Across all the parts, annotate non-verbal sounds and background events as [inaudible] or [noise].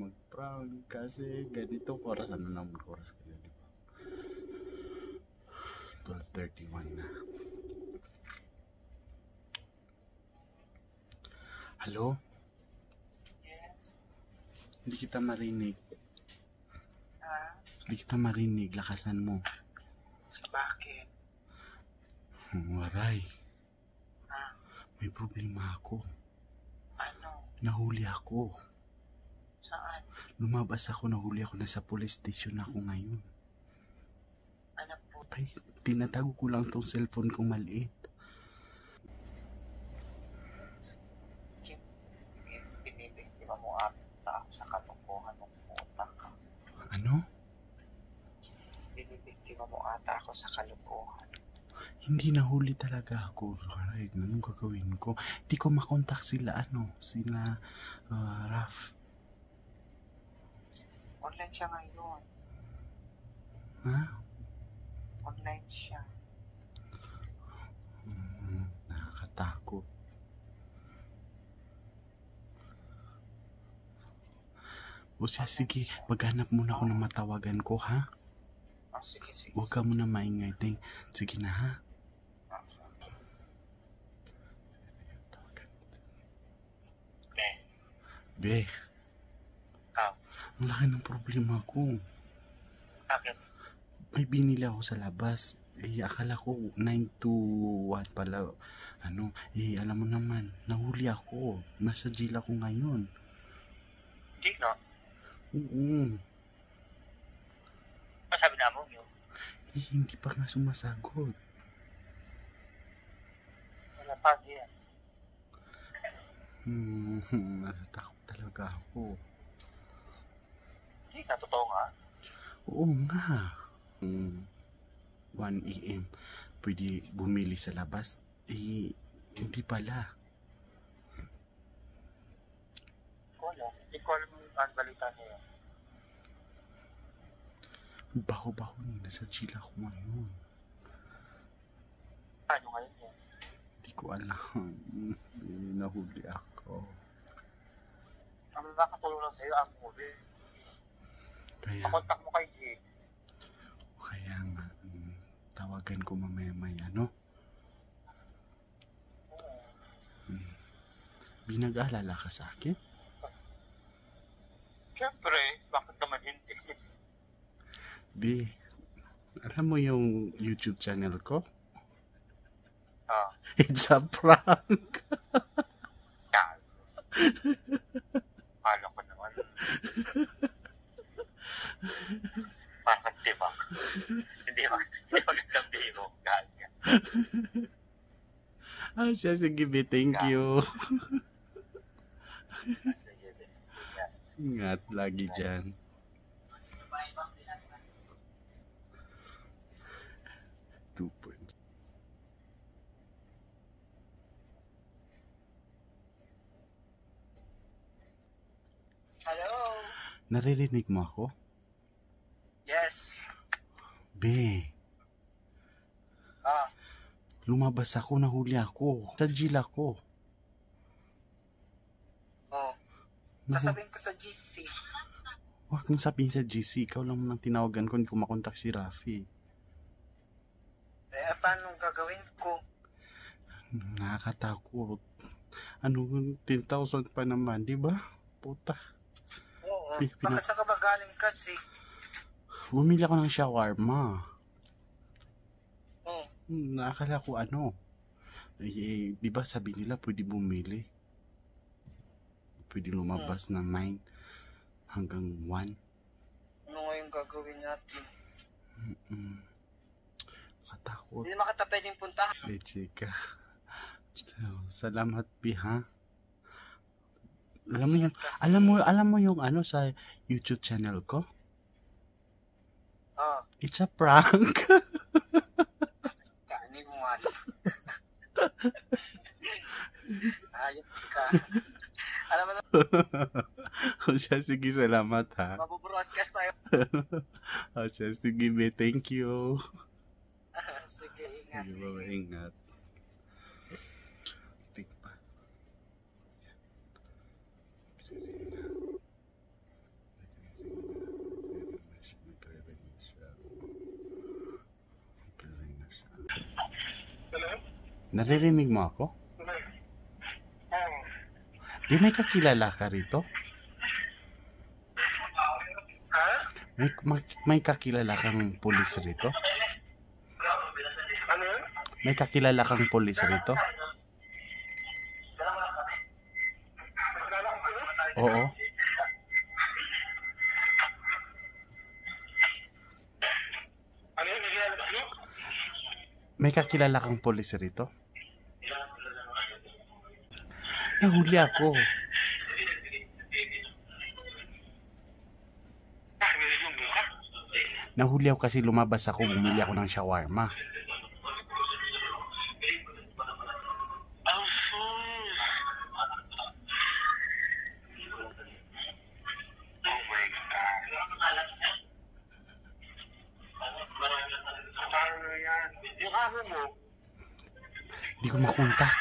mag-prank kasi ganitong oras. Ano naman oras kayo, di ba? 12.31 na. Hello? Hindi kita marinig. Ah, Hindi kita marinig. Lakasan mo. sa bakit? Waray. Ah, May problema ako. ano? Nahuli ako. Saan? Lumabas ako, nahuli ako. Nasa police station ako ngayon. Ano po? Tay, tinatago ko lang tong cellphone kong maliit. Binibiktima mo ata ako sa kalokohan ng utak. Ano? Binibiktima mo ata ako sa kalokohan. Hindi nahuli talaga ako. Waray, anong gagawin ko? Hindi ko makontak sila, ano, sila ah, Raf. Online siya ngayon. Ha? Online siya. Hmm, nakakatakot. O siya, sige, maghanap muna ako ng matawagan ko, ha? Ah, sige, sige. Huwag ka muna maingay, ting. Sige na, ha? Ah, Be, ah, ang laki ng problema ko. bakit? May binili ako sa labas. Eh, akala ko 9 to 1 pala. Ano, eh, alam mo naman, nahuli ako. Nasa jail ako ngayon. Di no? Oo. Ano sabi na mo yun? Eh, hindi pa nga sumasagot. Wala pa yan. Hmm, [laughs] natatakot talaga ako. Di ka, totoo nga. Oo nga. Hmm, 1 a.m. Pwede bumili sa labas. Eh, hindi pala. Wala. Di ko alam ang balita niya. Baho-baho na nasa jail ako ngayon. Ano ngayon yan? Hindi ko alam. Nahuli ako. Ang makakatulong lang sa'yo ang movie. Kaya, Pakontak mo kay G. kaya nga, mm, tawagan ko mamaya-maya, no? Mm. Binag-alala ka sa akin? Siyempre, bakit naman hindi? Di, alam mo yung YouTube channel ko? Ah, It's a prank. Alam ko naman. [laughs] hindi ba? Hindi magandang biro. Gaga. ah, siya, sige, be, thank you. Sige. Yan. Ingat lagi dyan. Two points. Hello? Naririnig mo ako? Be, Ah, lumabas ako, nahuli ako. Sa jail ako. oh. Sasabihin ko sa GC. Huwag mong sabihin sa GC, ikaw lang nang tinawagan ko, hindi ko makontak si Rafi. Eh, paano gagawin ko? Nakakatakot. Ano, 10,000 pa naman, di ba? Puta. Oo. Pina- Bakit sa ka ba galing, Krats, eh? Bumili ako ng shawarma. Oo. Hmm, nakakala ko ano. Eh, di ba sabi nila pwede bumili? Pwede lumabas ng 9 hanggang 1. Ano ngayon gagawin natin? Mm. Katakot. Hindi naman kita pwedeng puntahan. Eh, chika. So, salamat, Pi, ha? Alam mo yung, alam mo, alam mo yung ano sa YouTube channel ko? It's a prank. kani mo nga. Ayop ka. Alam mo na, o siya, sige, salamat ha. mabubroadcast tayo. [laughs] O siya, sige, be, thank you. [laughs] Sige, ingat. Sige, ingat. Tik pa. Naririnig mo ako? Di may kakilala ka rito? May, may, may kakilala kang pulis rito? Ano? May kakilala kang pulis rito? Oo. Ano yun? Hindi alam ano? May kakilala kang pulis rito? Nahuli ako. Ah. Nahuli ako kasi lumabas ako, bumili ako ng shawarma. Oh, sus. Oh my God. Paano yan? Yung amo mo, Hindi ko makontak.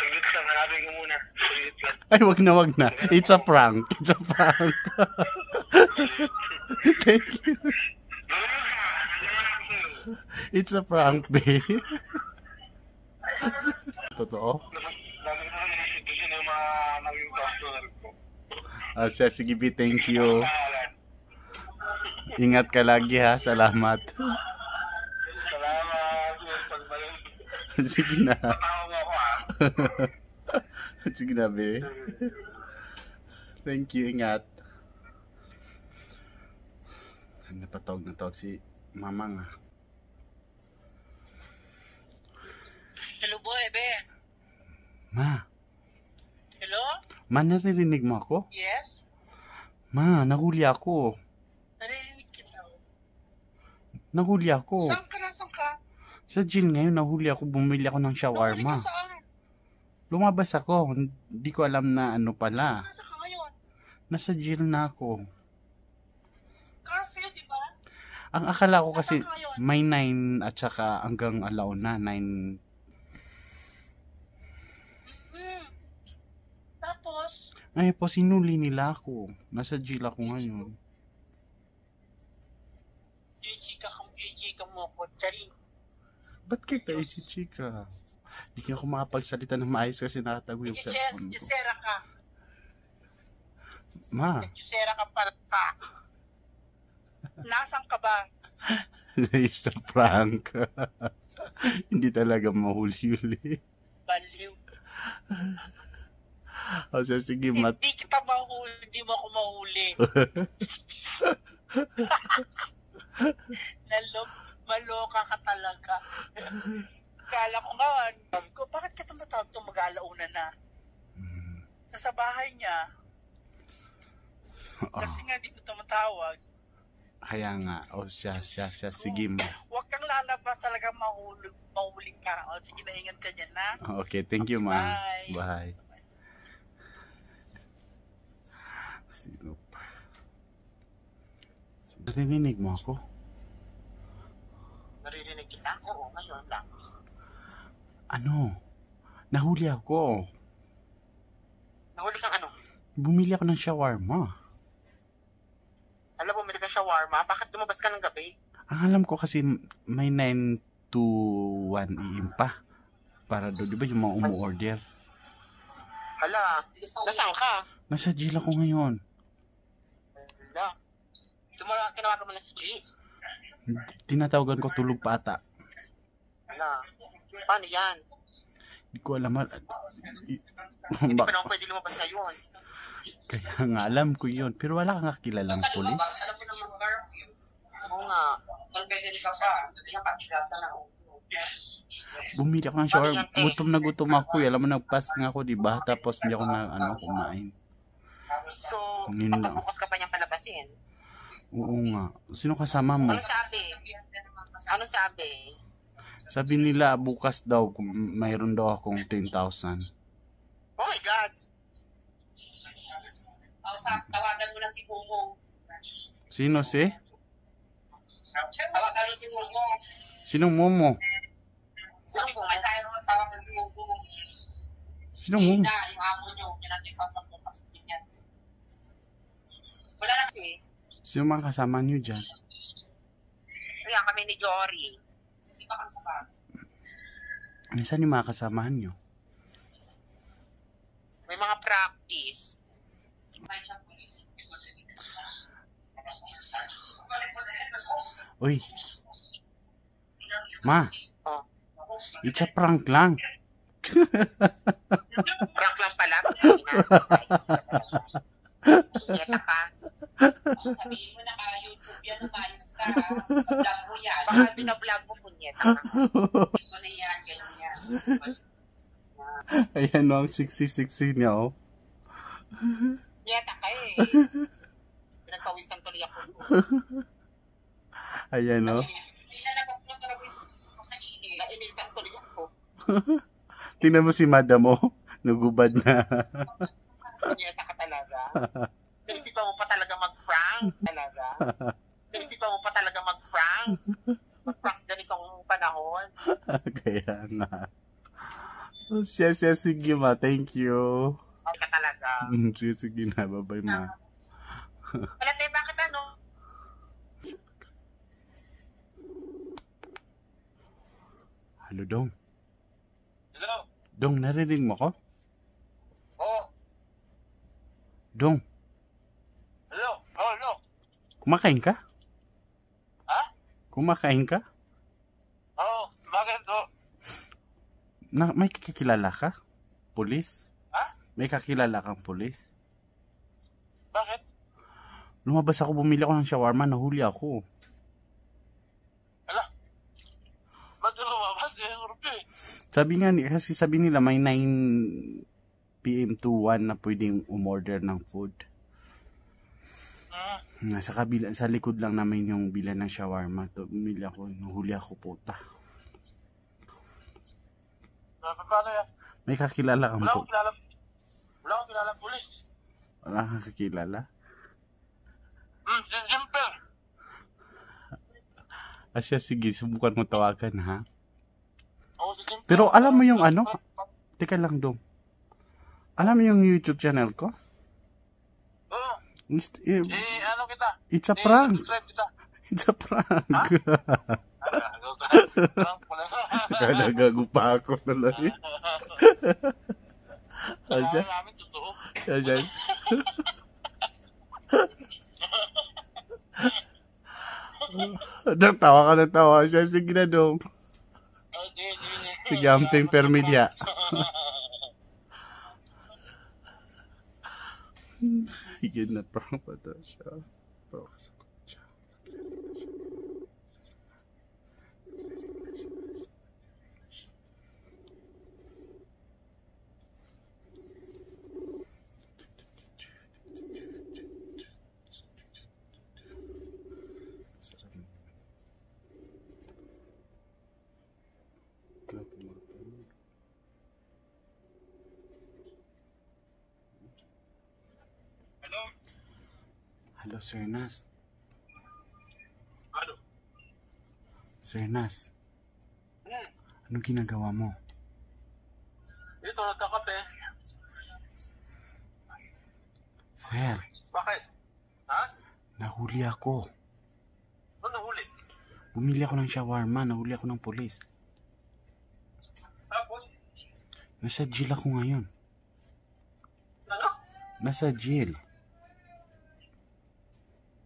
saglit lang, hanapin ko muna. Saglit lang. Ay, wag na, wag na. It's a prank. It's a prank. [laughs] Thank you. It's a prank, babe. [laughs] Totoo? Dami ko na naisip ko sino yung mga naging customer ko. Ah, siya, sige, B, thank you. Ingat ka lagi ha. Salamat. Salamat. [laughs] Sige na. [laughs] Sige na, be. Thank you, ingat. Napatawag na tawag si Mamang ah. Hello, boy, be. Ma? Ma, naririnig mo ako? Yes? Ma, nahuli ako. Narinig kita. Nahuli ako. Saan ka? Nasaan ka? Sa jail ngayon, nahuli ako. Bumili ako ng Nahuli shawarma. ka saan? Lumabas ako. Hindi ko alam na ano pala. Nasaan ka ngayon? Nasa jail na ako. Curfew, di ba? Ang akala ko kasi may 9 at saka hanggang alauna. 9. Mm. Tapos, Ay po, sinuli nila ako. Nasa jail ako ngayon. Gigi ka kung Gigi ka mo ko. Charing. Ba't kita si chika? Hindi ka ako makapagsalita ng maayos kasi nakatago yung Gigi, cellphone ko. Gisera ka. Ma, Gisera ka pala ka. Nasaan ka ba? [laughs] it's a prank. [laughs] Hindi talaga mahuli-huli. Baliw. [laughs] O siya, sige, mat. Hindi kita mahuli. Hindi mo ako mahuli. [laughs] Nalo, maloka ka talaga. Kala ko nga, sabi ko, bakit ka tumatawag ito mag-alauna na? Mm, Nasa bahay niya. oh, Kasi nga, di ko tumatawag. kaya nga. O siya, siya, siya. Sige, ma. Huwag kang lalabas talaga mahuli, mahuli ka. O, sige, naingat ka dyan, na. Okay, thank you, ma. Bye. Bye. Sino pa? Narinig mo ako? Naririnig kita? Oo, ngayon lang. Ano? Nahuli ako. Nahuli kang ano? Bumili ako ng shawarma. Alam mo, may ka shawarma. Bakit lumabas ka ng gabi? Ang alam ko kasi may 9 to 1 AM pa. Para doon, di ba yung mga umu-order? Hala, nasaan ka? Nasa jail ako ngayon. Hala. Tumara, tinawagan mo na si G. Tinatawagan ko tulog pa ata. Hala. Paano yan? Hindi ko alam. al- i- Hindi [laughs] pa naman pwede lumabas ngayon. Kaya nga, alam ko yun. Pero wala kang kakilalang polis. Alam mo naman curfew. Oo nga. Nagbedes ka pa. Hindi na na. Bumili ako ng shawarma. Gutom na gutom ako. eh. Alam mo, nagpas nga ako, di ba? Tapos hindi ako na ano, kumain. So, yun lang. papabukas ka pa niyang palabasin. Oo nga. Sino kasama mo? Ano sabi? Ano sabi? Sabi nila bukas daw kung mayroon daw akong 10,000. Oh my God. Sa, tawagan mo na si Mumong. Sino si? Tawagan mo si Mumong. Sinong Momo? Sino po? May sa'yo naman tawagan si Mumong. Sinong Momo? Na, yung amo nyo. Yan natin pasok mo. Pasok din yan. Wala na si. Sino mga kasama niyo dyan? Kaya kami ni Jory. Hindi ka kami sa bago. Saan yung mga kasamahan niyo? May mga practice. Uy, ma, Oh. it's a prank lang. [laughs] Prank lang pala. Kiyeta ka. Sabihin mo na ka, YouTube yan, umayos ka. Sa vlog mo yan. Baka binablog mo, punyeta ka. Hindi mo na yan, ganyan. Ayan o, ang siksi-siksi niya oh. Kiyeta ka eh. Pinagpawisan tuloy ako. Ayan o. Ilalabas mo talaga yung sa init. Nainitan tuloy ako. Tingnan mo si madam mo. Nagubad na. [laughs] Punyeta ka talaga. [laughs] Naisipan mo pa talaga mag-prank. Talaga. [laughs] Naisipan mo pa talaga mag-prank. Mag-prank ganitong panahon. [laughs] Kaya nga. Oh, siya, siya, sige ma. Thank you. Okay ka talaga. Mm, Sige, sige na. Bye-bye ma. Wala tayo, bakit ano? Hello, Dong. Hello? Dong, narinig mo ko? Oh, Dong, hello? Oh, hello? kumakain ka? Ha? Kumakain ka? Oh, bakit? Oh, Na, may kakilala ka? Pulis? Ha? May kakilala kang pulis? bakit? Lumabas ako, bumili ako ng shawarma, nahuli ako. Hala? Ba't lumabas? Eh. Sabi nga, ni- kasi sabi nila may 9 p.m. to 1 na pwedeng umorder ng food. Nasa kabila, sa likod lang namin yung bila ng shawarma. To, bumili ako, nahuli ako puta. Pa- pa- Paano yan? May kakilala kang Wala po. akong kilala. Wala akong kilala pulis. Wala kang kakilala? Hmm, si Jimper. Asya, sige, subukan mo tawagan ha. Oo, si Jimper. Pero alam mo yung ano? Teka lang dong. Alam mo yung YouTube channel ko? Oo. It's, eh, Eh, ano kita? it's a Eh, prank. subscribe kita. [laughs] It's a prank. Gago ka. Prank pala. Nagago pa ako na lang. eh. Asya, namin totoo. asya. Natawa ka ng tawa siya. Sige na dong. Sige, amping permilya. [laughs] Sige na, prank pa to siya. Prank sa kotsa. Sarap na. Grabe mga tanong. Hello? Hello, Sir Nas. Ano? Sir Nas, Hmm. anong ginagawa mo? Ito, nagkakape. Sir, Bakit? Ha? nahuli ako. Ano nahuli? Bumili ako ng shawarma, nahuli ako ng polis. Tapos? Nasa jail ako ngayon. Ano? Nasa jail.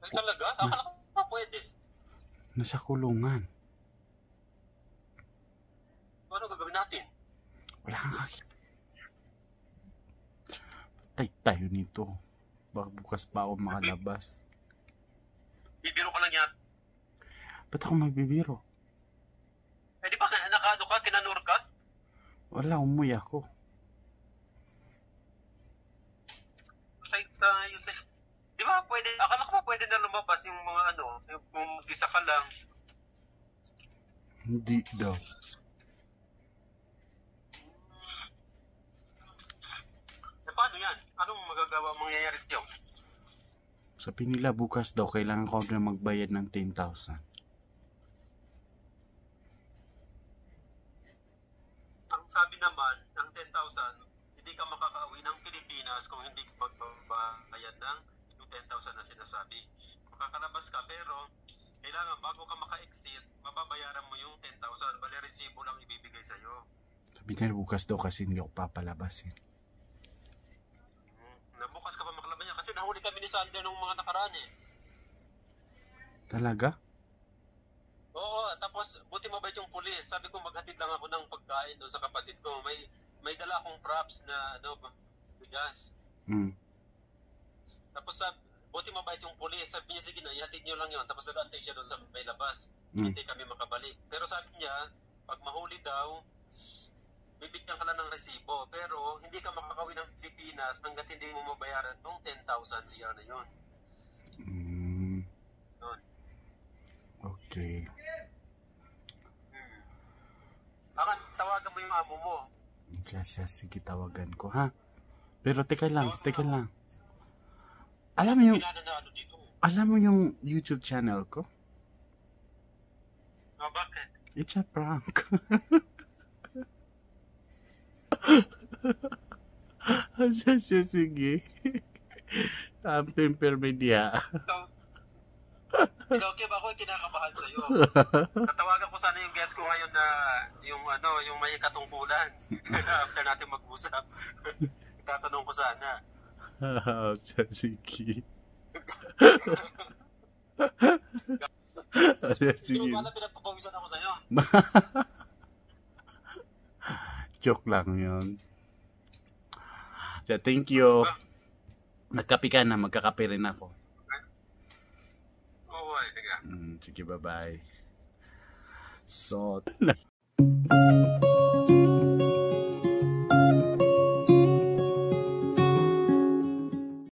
Ay, talaga? Akala ko pa pwede. Nasa kulungan. Ano gagawin natin? Wala kang kaki. Patay tayo nito. Baka bukas pa ako makalabas. Bibiro ka lang yan. Ba't ako magbibiro? Eh, di ba nakaano ka? Kinanur ka? Wala, umuwi ako. Patay tayo sa... Di ba pwede? Akala ko pa pwede na lumabas yung mga ano, yung isa ka lang. Hindi daw. Eh, paano yan? Anong magagawa mangyayari sa'yo? Sabi nila bukas daw kailangan ko na magbayad ng 10,000. Ang sabi naman, ng 10,000, hindi ka makakauwi ng Pilipinas kung hindi magbabayad ng yung 10,000 na sinasabi. Makakalabas ka, pero kailangan bago ka maka-exit, mababayaran mo yung 10,000. Bali, resibo lang ibibigay sa'yo. Sabi nila bukas daw kasi hindi ako papalabas eh. Hmm. Nabukas ka pa makalabas niya kasi nahuli kami ni Sander nung mga nakaraan eh. Talaga? Oo, tapos buti mabait yung pulis. Sabi ko maghatid lang ako ng pagkain doon sa kapatid ko. May may dala akong props na ano, bigas. Mm. Tapos sabi, buti mabait yung pulis. Sabi niya, sige na, ihatid niyo lang yon Tapos nag-antay siya doon sa may labas. Mm. Hindi kami makabalik. Pero sabi niya, pag mahuli daw, bibigyan ka lang ng resibo. Pero hindi ka makakawin ng Pilipinas hanggat hindi mo mabayaran yung 10,000 a year na yun. Mm. Yun. Okay. Hmm. Akan, tawagan mo yung amo mo. Kasi sige tawagan ko ha. Pero teka lang, teka lang. Alam mo yung na ano dito. alam mo yung YouTube channel ko? Ah, bakit? It's a prank. [laughs] Asa siya sige. Ang pimpermedia. Ikaw, Kim, ako ay kinakabahan sa'yo. [laughs] Tatawagan ko sana yung guest ko ngayon na yung ano, yung may katungkulan. [laughs] After natin mag-usap. Tatanong ko sana. Sige. Asa Sino sige. pala pinagpapawisan ako sa'yo? Joke lang yun. So, thank you. Nagkape ka na, magkakape rin ako. Oo, ay, teka. Mm, sige, bye-bye. So,